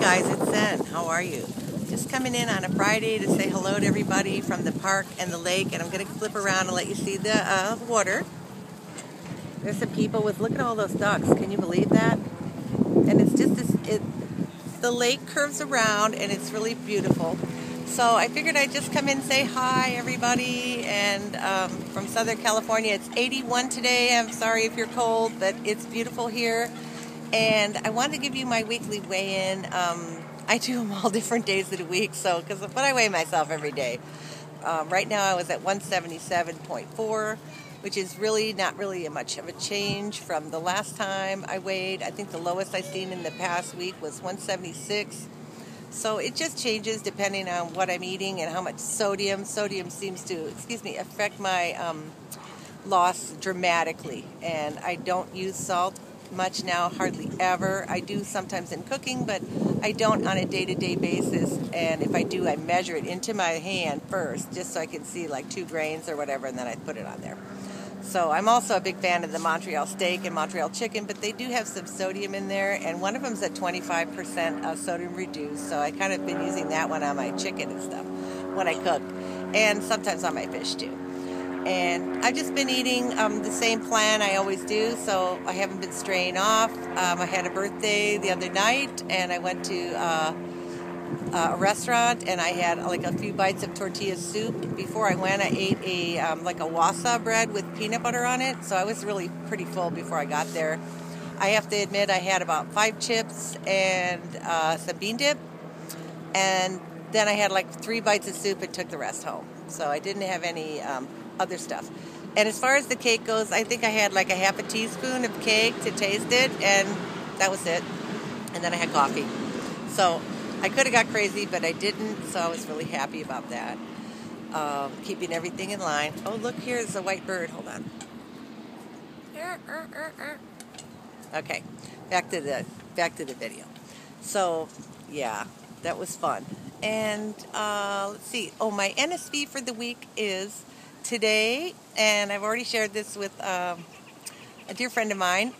guys, it's Zen. How are you? Just coming in on a Friday to say hello to everybody from the park and the lake, and I'm going to flip around and let you see the uh, water. There's some people with, look at all those ducks. Can you believe that? And it's just this, it, the lake curves around and it's really beautiful. So I figured I'd just come in and say hi, everybody. And um, from Southern California, it's 81 today. I'm sorry if you're cold, but it's beautiful here. And I wanted to give you my weekly weigh in. Um, I do them all different days of the week, so because but I weigh myself every day. Um, right now, I was at 177.4, which is really not really much of a change from the last time I weighed. I think the lowest I've seen in the past week was 176. So it just changes depending on what I'm eating and how much sodium. Sodium seems to, excuse me, affect my um, loss dramatically. And I don't use salt much now, hardly ever. I do sometimes in cooking, but I don't on a day to day basis. And if I do, I measure it into my hand first, just so I can see like two grains or whatever, and then I put it on there. So I'm also a big fan of the Montreal steak and Montreal chicken, but they do have some sodium in there, and one of them's at 25% uh, sodium reduced. So I kind of been using that one on my chicken and stuff when I cook, and sometimes on my fish too. And I've just been eating um, the same plan I always do, so I haven't been straying off. Um, I had a birthday the other night, and I went to uh, a restaurant, and I had like a few bites of tortilla soup. Before I went, I ate a um, like a wasa bread with peanut butter on it, so I was really pretty full before I got there. I have to admit, I had about five chips and uh, some bean dip, and then I had like three bites of soup and took the rest home. So I didn't have any um, other stuff. And as far as the cake goes, I think I had like a half a teaspoon of cake to taste it, and that was it. And then I had coffee. So I could have got crazy, but I didn't, so I was really happy about that. Um, keeping everything in line. Oh, look, here's a white bird. Hold on. Okay, back to the back to the video. So, yeah, that was fun. And uh, let's see. Oh, my NSV for the week is today, and I've already shared this with um, a dear friend of mine,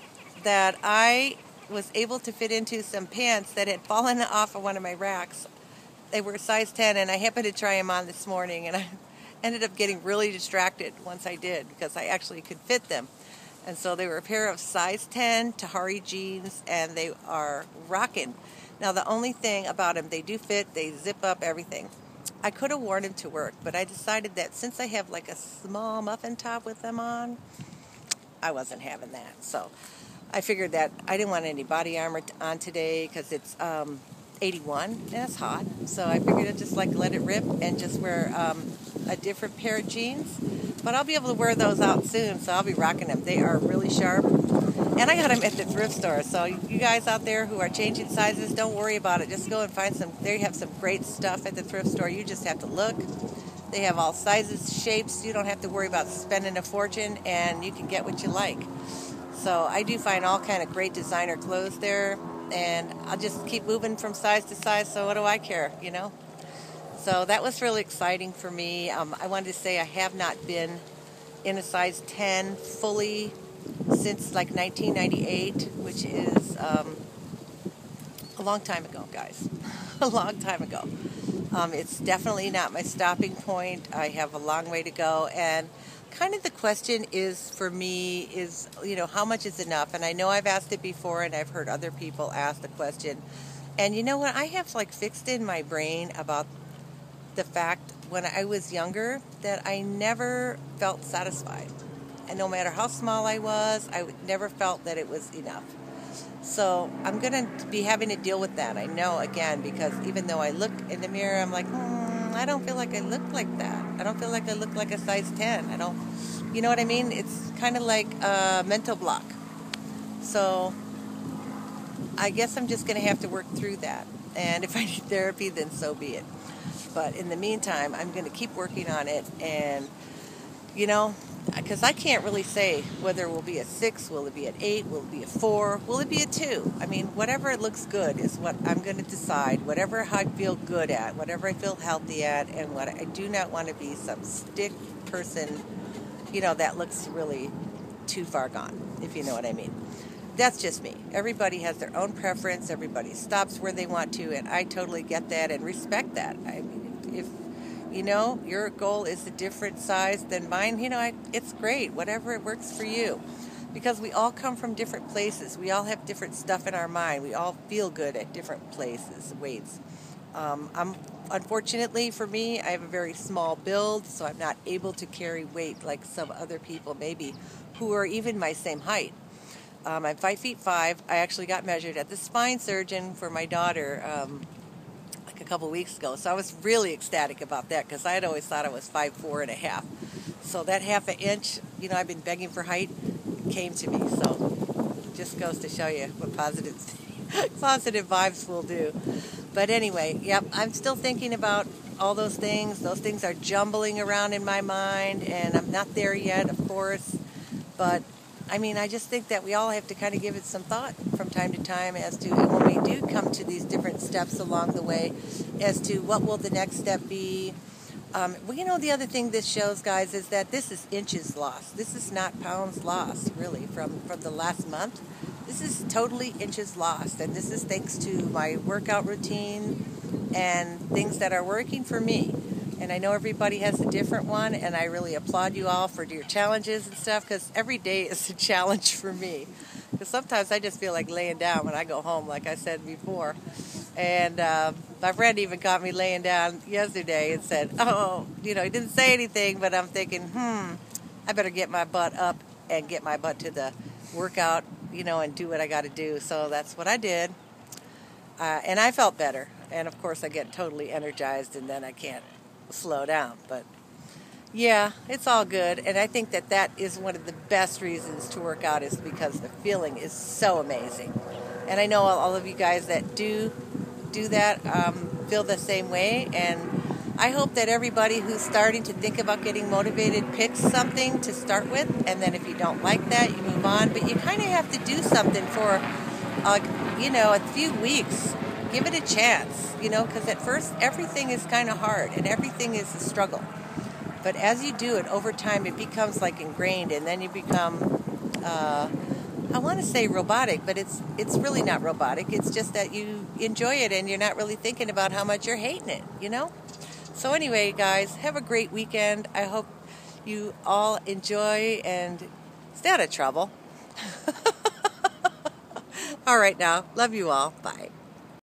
that I was able to fit into some pants that had fallen off of one of my racks. They were size 10, and I happened to try them on this morning, and I ended up getting really distracted once I did because I actually could fit them. And so they were a pair of size 10 Tahari jeans, and they are rocking. Now, the only thing about them, they do fit, they zip up everything. I could have worn them to work, but I decided that since I have like a small muffin top with them on, I wasn't having that. So I figured that I didn't want any body armor on today because it's um, 81 and it's hot. So I figured I'd just like let it rip and just wear um, a different pair of jeans. But I'll be able to wear those out soon, so I'll be rocking them. They are really sharp. And I got them at the thrift store. So you guys out there who are changing sizes, don't worry about it. Just go and find some. They have some great stuff at the thrift store. You just have to look. They have all sizes, shapes. You don't have to worry about spending a fortune, and you can get what you like. So I do find all kind of great designer clothes there, and I'll just keep moving from size to size. So what do I care, you know? So that was really exciting for me. Um, I wanted to say I have not been in a size 10 fully since like 1998, which is um, a long time ago, guys. a long time ago. Um, it's definitely not my stopping point. I have a long way to go, and kind of the question is for me is you know how much is enough? And I know I've asked it before, and I've heard other people ask the question. And you know what? I have like fixed in my brain about the fact when I was younger that I never felt satisfied. And no matter how small I was, I never felt that it was enough. So I'm going to be having to deal with that. I know, again, because even though I look in the mirror, I'm like, hmm, I don't feel like I look like that. I don't feel like I look like a size 10. I don't, you know what I mean? It's kind of like a mental block. So I guess I'm just going to have to work through that. And if I need therapy, then so be it. But in the meantime, I'm going to keep working on it. And, you know, Uh, because I can't really say whether it will be a six, will it be an eight, will it be a four, will it be a two? I mean, whatever it looks good is what I'm going to decide. Whatever I feel good at, whatever I feel healthy at, and what I do not want to be some stick person, you know, that looks really too far gone, if you know what I mean. that's just me. Everybody has their own preference. Everybody stops where they want to, and I totally get that and respect that. I mean, if, if you know your goal is a different size than mine, you know, I, it's great. Whatever it works for you, because we all come from different places. We all have different stuff in our mind. We all feel good at different places, weights. Um, I'm unfortunately for me, I have a very small build, so I'm not able to carry weight like some other people maybe who are even my same height. Um, I'm five feet five. I actually got measured at the spine surgeon for my daughter um, a couple weeks ago. So I was really ecstatic about that because I had always thought I was five four and a half. So that half an inch, you know, I've been begging for height, came to me. So just goes to show you what positive positive vibes will do. But anyway, yep, I'm still thinking about all those things. Those things are jumbling around in my mind, and I'm not there yet, of course. But I mean, I just think that we all have to kind of give it some thought from time to time as to when we do come to these different steps along the way, as to what will the next step be. Um, well, you know, the other thing this shows, guys, is that this is inches lost. This is not pounds lost, really, from, from the last month. This is totally inches lost, and this is thanks to my workout routine and things that are working for me. And I know everybody has a different one, and I really applaud you all for your challenges and stuff because every day is a challenge for me. Because sometimes I just feel like laying down when I go home, like I said before. And uh, my friend even caught me laying down yesterday and said, Oh, you know, he didn't say anything, but I'm thinking, hmm, I better get my butt up and get my butt to the workout, you know, and do what I got to do. So that's what I did. Uh, and I felt better. And of course, I get totally energized, and then I can't slow down. But yeah, it's all good. And I think that that is one of the best reasons to work out is because the feeling is so amazing. And I know all of you guys that do do that um, feel the same way. And I hope that everybody who's starting to think about getting motivated picks something to start with. And then if you don't like that, you move on. But you kind of have to do something for, uh, you know, a few weeks give it a chance, you know, because at first everything is kind of hard and everything is a struggle. But as you do it over time, it becomes like ingrained, and then you become, uh, I want to say robotic, but it's it's really not robotic. It's just that you enjoy it and you're not really thinking about how much you're hating it, you know. So anyway, guys, have a great weekend. I hope you all enjoy and stay out of trouble. all right, now, love you all. Bye.